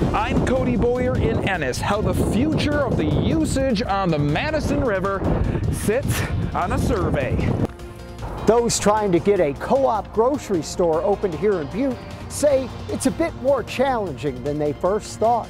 I'm Cody Boyer in Ennis. How the future of the usage on the Madison River sits on a survey. Those trying to get a co-op grocery store opened here in Butte say it's a bit more challenging than they first thought.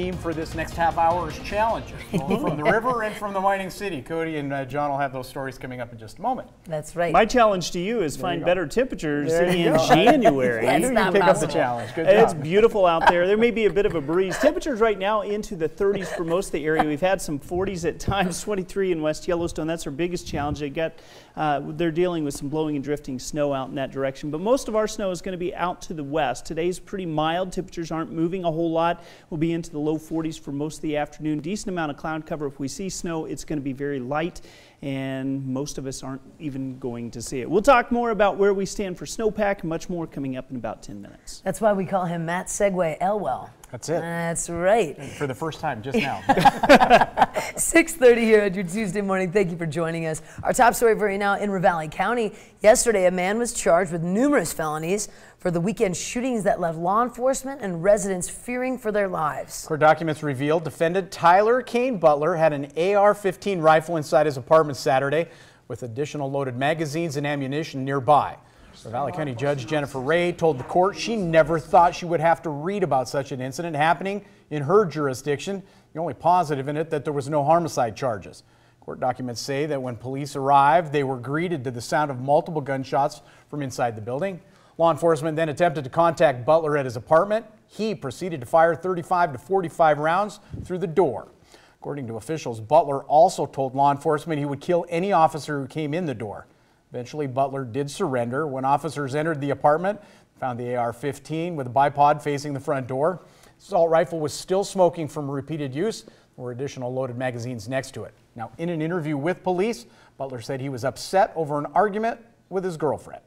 Theme for this next half hour is challenges, both from the river and from the mining city. Cody and uh, John will have those stories coming up in just a moment. That's right. My challenge to you is find better temperatures There in. January. I That's knew not you'd pick up the challenge. Good It's job. beautiful out there. There may be a bit of a breeze. Temperatures right now into the 30s for most of the area. We've had some 40s at times, 23 in West Yellowstone. That's our biggest challenge. They got, uh, they're dealing with some blowing and drifting snow out in that direction. But most of our snow is going to be out to the west. Today's pretty mild. Temperatures aren't moving a whole lot. We'll be into the low 40s for most of the afternoon. Decent amount of cloud cover. If we see snow, it's going to be very light and most of us aren't even going to see it. We'll talk more about where we stand for snowpack and much more coming up in about 10 minutes. That's why we call him Matt Segway Elwell. That's it. That's right. For the first time just now. 6.30 here on your Tuesday morning. Thank you for joining us. Our top story for you now in Ravalli County. Yesterday, a man was charged with numerous felonies for the weekend shootings that left law enforcement and residents fearing for their lives. Court documents revealed defendant Tyler Kane Butler had an AR-15 rifle inside his apartment Saturday with additional loaded magazines and ammunition nearby. Ravalli County Judge Jennifer Ray told the court she never thought she would have to read about such an incident happening in her jurisdiction. The only positive in it that there was no homicide charges. Court documents say that when police arrived, they were greeted to the sound of multiple gunshots from inside the building. Law enforcement then attempted to contact Butler at his apartment. He proceeded to fire 35 to 45 rounds through the door. According to officials, Butler also told law enforcement he would kill any officer who came in the door. Eventually, Butler did surrender. When officers entered the apartment, found the AR-15 with a bipod facing the front door. Assault rifle was still smoking from repeated use. There were additional loaded magazines next to it. Now, in an interview with police, Butler said he was upset over an argument with his girlfriend.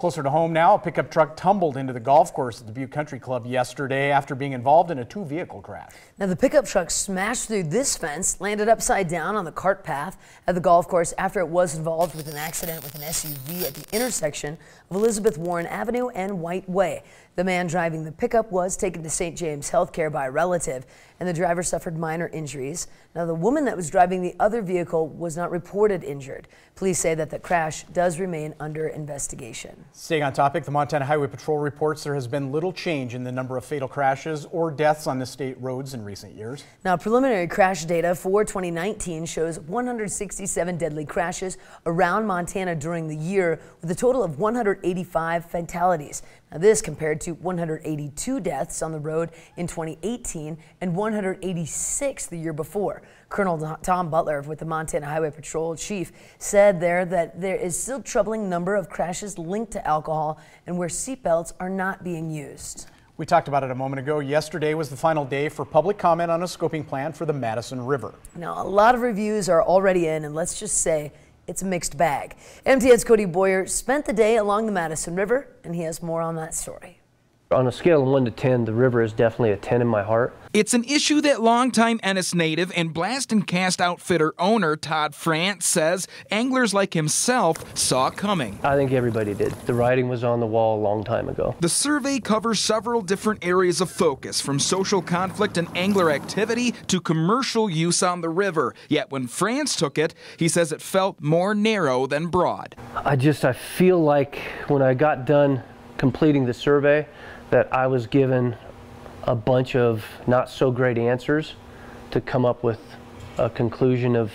Closer to home now, a pickup truck tumbled into the golf course at the Butte Country Club yesterday after being involved in a two-vehicle crash. Now, the pickup truck smashed through this fence, landed upside down on the cart path at the golf course after it was involved with an accident with an SUV at the intersection of Elizabeth Warren Avenue and White Way. The man driving the pickup was taken to St. James Healthcare by a relative, and the driver suffered minor injuries. Now, the woman that was driving the other vehicle was not reported injured. Police say that the crash does remain under investigation. Staying on topic, the Montana Highway Patrol reports there has been little change in the number of fatal crashes or deaths on the state roads in recent years. Now, preliminary crash data for 2019 shows 167 deadly crashes around Montana during the year, with a total of 185 fatalities. Now, this compared to 182 deaths on the road in 2018 and 186 the year before. Colonel Tom Butler with the Montana Highway Patrol chief said there that there is still troubling number of crashes linked to alcohol and where seatbelts are not being used. We talked about it a moment ago. Yesterday was the final day for public comment on a scoping plan for the Madison River. Now, a lot of reviews are already in, and let's just say it's a mixed bag. MTN's Cody Boyer spent the day along the Madison River, and he has more on that story. On a scale of 1 to 10, the river is definitely a 10 in my heart. It's an issue that longtime Ennis native and Blast and Cast outfitter owner Todd France says anglers like himself saw coming. I think everybody did. The writing was on the wall a long time ago. The survey covers several different areas of focus, from social conflict and angler activity to commercial use on the river. Yet when France took it, he says it felt more narrow than broad. I just, I feel like when I got done completing the survey, that I was given a bunch of not so great answers to come up with a conclusion of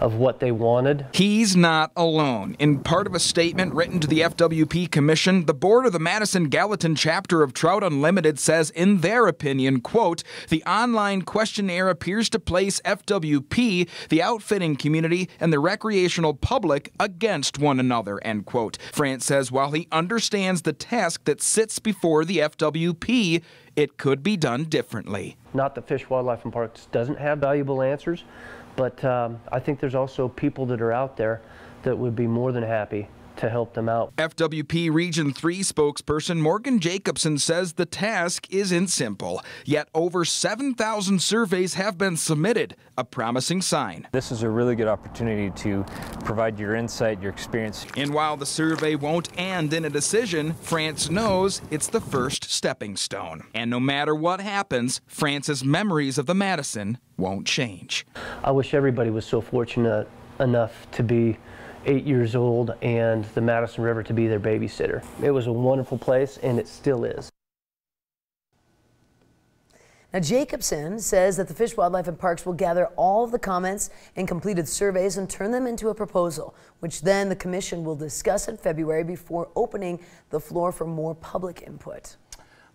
of what they wanted. He's not alone. In part of a statement written to the FWP Commission, the board of the Madison Gallatin chapter of Trout Unlimited says, in their opinion, quote, the online questionnaire appears to place FWP, the outfitting community, and the recreational public against one another, end quote. France says while he understands the task that sits before the FWP, it could be done differently. Not that Fish, Wildlife, and Parks doesn't have valuable answers, but um, I think there's also people that are out there that would be more than happy to help them out. FWP Region 3 spokesperson Morgan Jacobson says the task isn't simple, yet over 7,000 surveys have been submitted, a promising sign. This is a really good opportunity to provide your insight, your experience. And while the survey won't end in a decision, France knows it's the first stepping stone. And no matter what happens, France's memories of the Madison won't change. I wish everybody was so fortunate enough to be eight years old and the Madison River to be their babysitter. It was a wonderful place and it still is. Now, Jacobson says that the Fish, Wildlife, and Parks will gather all of the comments and completed surveys and turn them into a proposal, which then the Commission will discuss in February before opening the floor for more public input.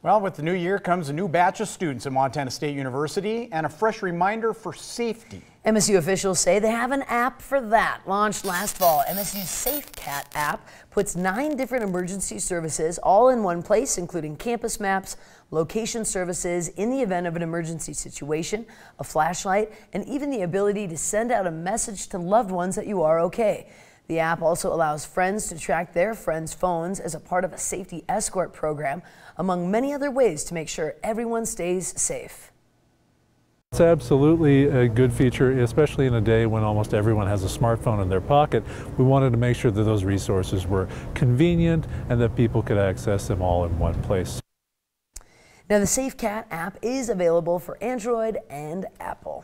Well, with the new year comes a new batch of students at Montana State University and a fresh reminder for safety. MSU officials say they have an app for that. Launched last fall, MSU's SafeCat app puts nine different emergency services all in one place, including campus maps, location services in the event of an emergency situation, a flashlight, and even the ability to send out a message to loved ones that you are okay. The app also allows friends to track their friends' phones as a part of a safety escort program, among many other ways to make sure everyone stays safe. It's absolutely a good feature, especially in a day when almost everyone has a smartphone in their pocket. We wanted to make sure that those resources were convenient and that people could access them all in one place. Now, the SafeCat app is available for Android and Apple.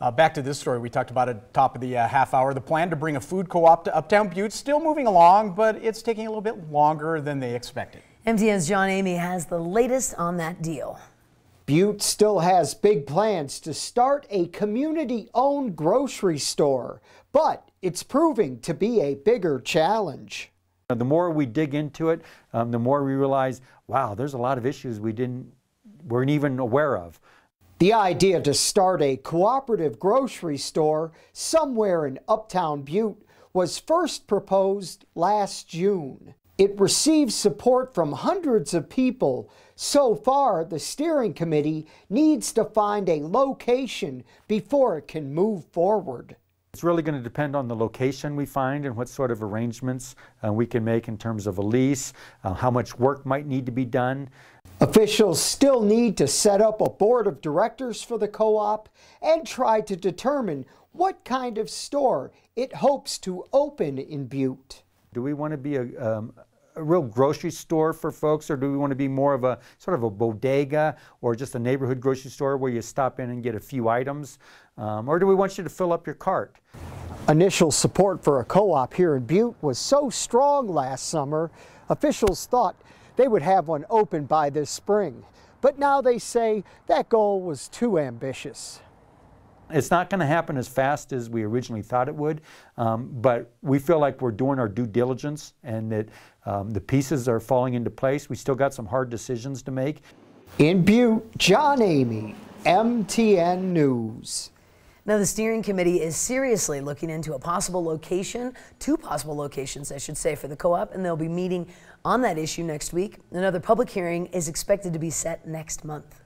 Uh, back to this story we talked about at the top of the uh, half hour. The plan to bring a food co-op to Uptown Butte still moving along, but it's taking a little bit longer than they expected. MTN's John Emeigh has the latest on that deal. Butte still has big plans to start a community-owned grocery store, but it's proving to be a bigger challenge. The more we dig into it, um, the more we realize, wow, there's a lot of issues we didn't weren't even aware of. The idea to start a cooperative grocery store somewhere in Uptown Butte was first proposed last June. It received support from hundreds of people. So far, the steering committee needs to find a location before it can move forward. It's really going to depend on the location we find and what sort of arrangements uh, we can make in terms of a lease, uh, how much work might need to be done. Officials still need to set up a board of directors for the co-op and try to determine what kind of store it hopes to open in Butte. Do we want to be a, um, a real grocery store for folks, or do we want to be more of a sort of a bodega or just a neighborhood grocery store where you stop in and get a few items? Um, or do we want you to fill up your cart? Initial support for a co-op here in Butte was so strong last summer, officials thought they would have one open by this spring. But now they say that goal was too ambitious. It's not going to happen as fast as we originally thought it would, um, but we feel like we're doing our due diligence and that um, the pieces are falling into place. We still got some hard decisions to make. In Butte, John Emeigh, MTN News. Now, the steering committee is seriously looking into a possible location, two possible locations, I should say, for the co op, and they'll be meeting on that issue next week. Another public hearing is expected to be set next month.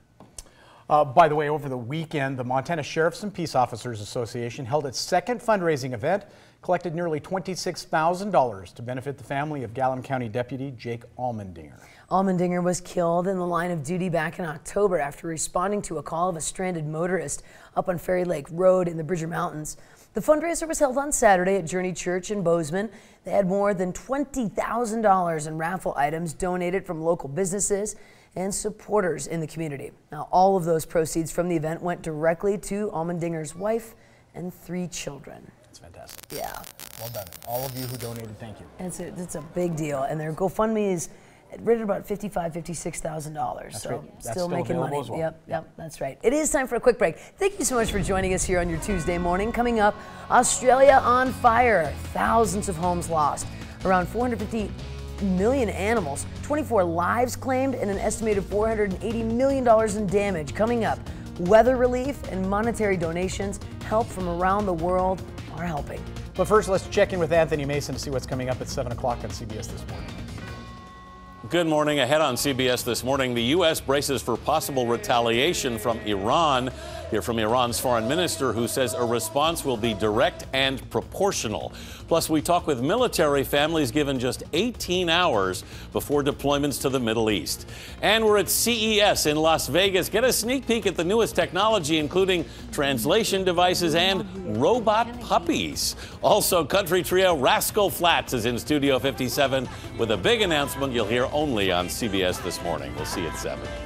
Uh, by the way, over the weekend, the Montana Sheriffs and Peace Officers Association held its second fundraising event, collected nearly $26,000 to benefit the family of Gallatin County Deputy Jake Allmendinger. Allmendinger was killed in the line of duty back in October after responding to a call of a stranded motorist up on Fairy Lake Road in the Bridger Mountains. The fundraiser was held on Saturday at Journey Church in Bozeman. They had more than $20,000 in raffle items donated from local businesses and supporters in the community. Now, all of those proceeds from the event went directly to Allmendinger's wife and three children. That's fantastic. Yeah. Well done. All of you who donated, thank you. It's a, it's a big deal. And their GoFundMe is rated about $55,000, $56,000. So. Still still making money. well. Yep, yep, that's right. It is time for a quick break. Thank you so much for joining us here on your Tuesday morning. Coming up, Australia on fire. Thousands of homes lost. Around 450 million animals, 24 lives claimed, and an estimated $480 million in damage. Coming up, weather relief and monetary donations, help from around the world are helping. But first, let's check in with Anthony Mason to see what's coming up at 7 o'clock on CBS this morning. Good morning. Ahead on CBS this morning, the U.S. braces for possible retaliation from Iran. Hear from Iran's foreign minister who says a response will be direct and proportional. Plus, we talk with military families given just 18 hours before deployments to the Middle East. And we're at CES in Las Vegas. Get a sneak peek at the newest technology, including translation devices and robot puppies. Also, country trio Rascal Flatts is in Studio 57 with a big announcement you'll hear only on CBS this morning. We'll see you at 7.